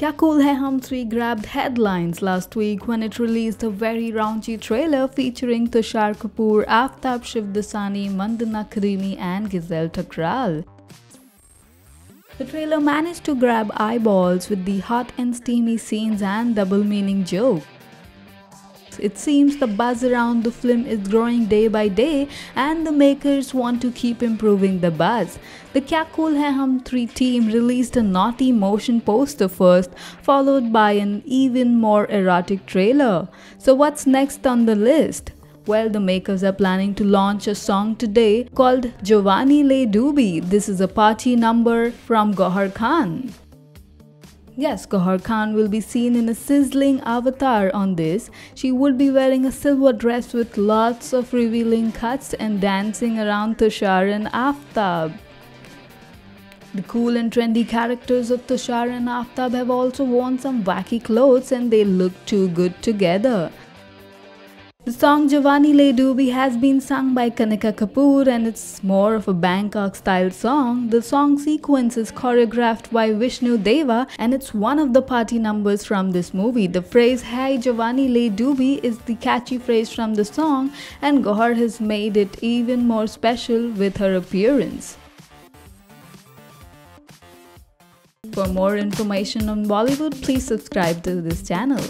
Kya Kool Hai Hum 3 grabbed headlines last week when it released a very raunchy trailer featuring Tushar Kapoor, Aftab Shivdasani, Mandana Karimi and Gizele Thakral. The trailer managed to grab eyeballs with the hot and steamy scenes and double meaning jokes. It seems the buzz around the film is growing day by day and the makers want to keep improving the buzz. The Kya Kool Hai Hum 3 team released a naughty motion poster first, followed by an even more erotic trailer. So what's next on the list? Well, the makers are planning to launch a song today called Jawaani Le Doobi. This is a party number from Gauhar Khan. Yes, Gauhar Khan will be seen in a sizzling avatar on this. She would be wearing a silver dress with lots of revealing cuts and dancing around Tushar and Aftab. The cool and trendy characters of Tushar and Aftab have also worn some wacky clothes and they look too good together. The song Jawaani Le Doobi has been sung by Kanika Kapoor and it's more of a Bangkok style song. The song sequence is choreographed by Vishnu Deva and it's one of the party numbers from this movie. The phrase Hey Jawaani Le Doobi is the catchy phrase from the song and Gauhar has made it even more special with her appearance. For more information on Bollywood, please subscribe to this channel.